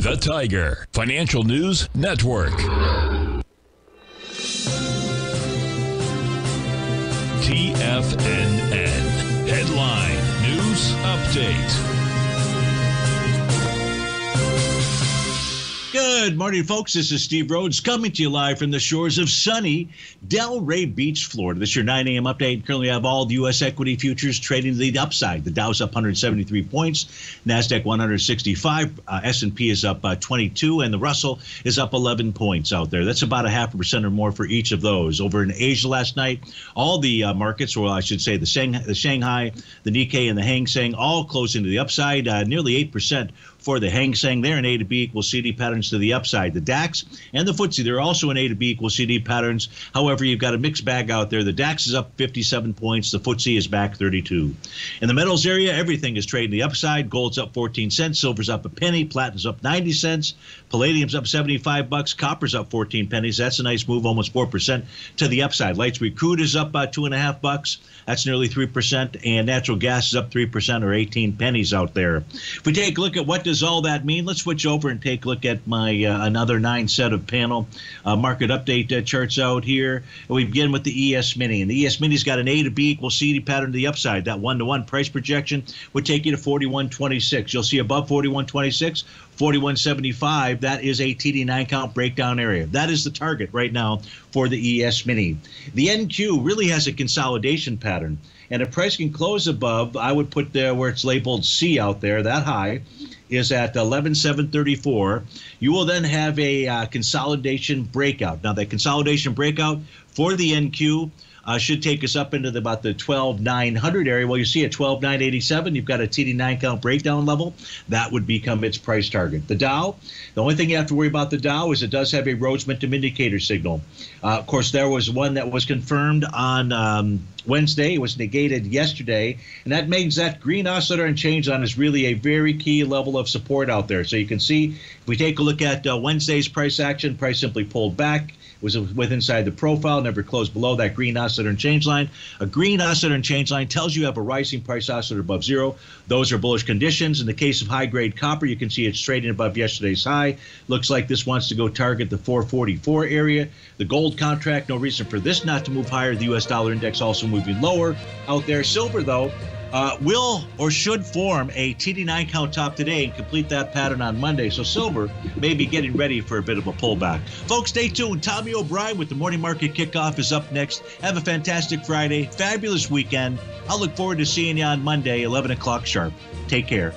The Tiger Financial News Network. TFNN. Headline News Update. Good morning, folks. This is Steve Rhodes coming to you live from the shores of sunny Delray Beach, Florida. This is your 9 a.m. update. Currently, have all the U.S. equity futures trading to the upside. The Dow's up 173 points, Nasdaq 165, uh, S&P is up uh, 22, and the Russell is up 11 points out there. That's about a half a percent or more for each of those. Over in Asia last night, all the uh, markets, or I should say, the, the Shanghai, the Nikkei, and the Hang Seng, all closing to the upside, uh, nearly eight percent for the Hang Seng. They're in A to B equals CD patterns to the upside. The DAX and the FTSE, they're also in A to B equals CD patterns. However, you've got a mixed bag out there. The DAX is up 57 points. The FTSE is back 32. In the metals area, everything is trading the upside. Gold's up 14 cents. Silver's up a penny. Platinum's up 90 cents. Palladium's up 75 bucks. Copper's up 14 pennies. That's a nice move, almost 4% to the upside. Light sweet crude is up about two and a half bucks. That's nearly 3%. And natural gas is up 3% or 18 pennies out there. If we take a look at what does all that mean? Let's switch over and take a look at my uh, another nine set of panel uh, market update uh, charts out here. We begin with the ES Mini, and the ES Mini's got an A to B equals CD pattern to the upside. That one to one price projection would take you to 41.26. You'll see above 41.26. 4175, that is a TD9 count breakdown area. That is the target right now for the ES Mini. The NQ really has a consolidation pattern, and if price can close above, I would put there where it's labeled C out there, that high is at 11734. You will then have a uh, consolidation breakout. Now, that consolidation breakout for the NQ uh, should take us up into the, about the 12,900 area. Well, you see at 12,987, you've got a TD9 count breakdown level. That would become its price target. The Dow, the only thing you have to worry about the Dow is it does have a Rhodes Momentum Indicator signal. Uh, of course, there was one that was confirmed on um, Wednesday. It was negated yesterday, and that means that green oscillator and change line is really a very key level of support out there. So you can see if we take a look at uh, Wednesday's price action, price simply pulled back was with inside the profile, never closed below that green oscillator and change line. A green oscillator and change line tells you you have a rising price oscillator above zero. Those are bullish conditions. In the case of high grade copper, you can see it's trading above yesterday's high. Looks like this wants to go target the 444 area. The gold contract, no reason for this not to move higher. The US dollar index also moving lower out there. Silver, though, uh, will or should form a TD9 count top today and complete that pattern on Monday. So silver may be getting ready for a bit of a pullback. Folks, stay tuned. Tommy O'Brien with the morning market kickoff is up next. Have a fantastic Friday, fabulous weekend. I'll look forward to seeing you on Monday, 11 o'clock sharp. Take care.